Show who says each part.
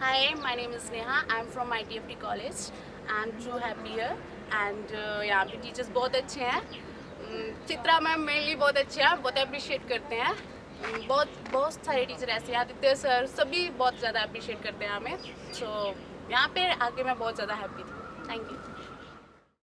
Speaker 1: Hi, my name is Neha. I'm from ITFT College. I'm too happy here. And uh, यहाँ पे teachers बहुत अच्छे हैं. Mm, Chitra ma'am mainly बहुत अच्छे हैं. बहुत अप्रिशिएट करते हैं. Mm, बहुत बहुत सारे टीचर ऐसे हैं. आदित्य सर सभी बहुत ज़्यादा अप्रिशिएट करते हैं हमें. सो so, यहाँ पे आके मैं बहुत ज़्यादा हैप्पी थी. Thank you